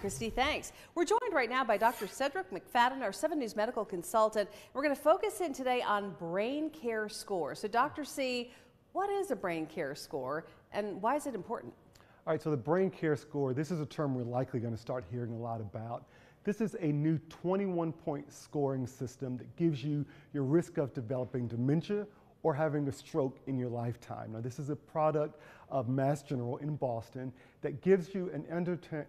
Christy. Thanks. We're joined right now by Dr. Cedric McFadden, our 7 News medical consultant. We're going to focus in today on brain care score. So, Dr. C, what is a brain care score and why is it important? All right, so the brain care score, this is a term we're likely going to start hearing a lot about. This is a new 21 point scoring system that gives you your risk of developing dementia or having a stroke in your lifetime. Now, this is a product of Mass General in Boston that gives you an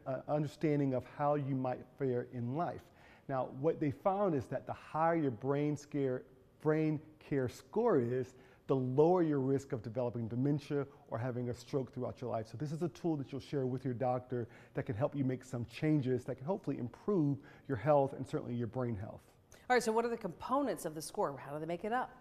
uh, understanding of how you might fare in life. Now, what they found is that the higher your brain, scare, brain care score is, the lower your risk of developing dementia or having a stroke throughout your life. So this is a tool that you'll share with your doctor that can help you make some changes that can hopefully improve your health and certainly your brain health. All right, so what are the components of the score? How do they make it up?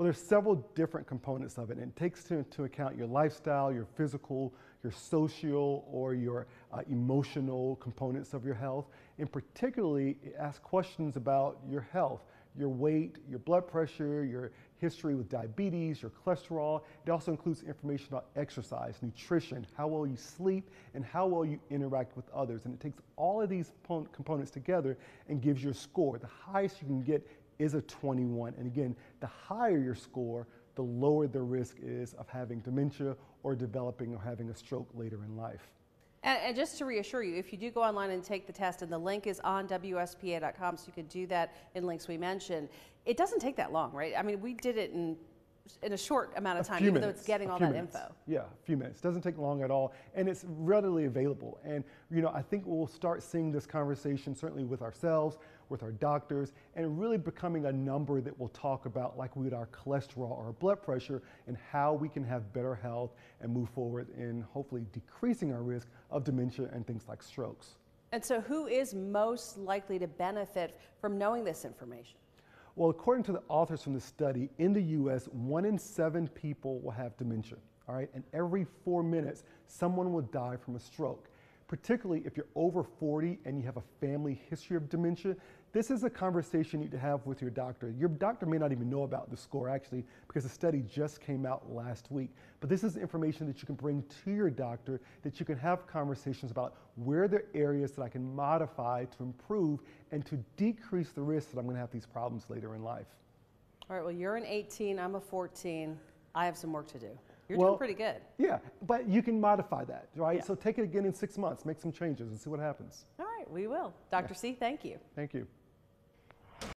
Well, there's several different components of it, and it takes into account your lifestyle, your physical, your social, or your uh, emotional components of your health. And particularly, it asks questions about your health, your weight, your blood pressure, your history with diabetes, your cholesterol. It also includes information about exercise, nutrition, how well you sleep, and how well you interact with others. And it takes all of these components together and gives you a score. The highest you can get is a 21. And again, the higher your score, the lower the risk is of having dementia or developing or having a stroke later in life. And, and, just to reassure you, if you do go online and take the test, and the link is on WSPA.com, so you can do that in links we mentioned, it doesn't take that long, right? I mean, we did it in in a short amount of time, even minutes, though it's getting all that minutes. info. Yeah, a few minutes. Doesn't take long at all, and it's readily available. And you know, I think we'll start seeing this conversation certainly with ourselves, with our doctors, and really becoming a number that we'll talk about, like we would our cholesterol or our blood pressure, and how we can have better health and move forward in hopefully decreasing our risk of dementia and things like strokes. And so, who is most likely to benefit from knowing this information? Well, according to the authors from the study, in the US, one in seven people will have dementia, all right? And every four minutes, someone will die from a stroke. Particularly if you're over 40 and you have a family history of dementia, this is a conversation you need to have with your doctor. Your doctor may not even know about the score actually because the study just came out last week. But this is information that you can bring to your doctor that you can have conversations about where there are areas that I can modify to improve and to decrease the risk that I'm going to have these problems later in life. All right, well, you're an 18, I'm a 14. I have some work to do. You're well, doing pretty good. Yeah, but you can modify that, right? Yeah. So take it again in six months, make some changes and see what happens. All right, we will. Dr. Yeah. C, thank you. Thank you.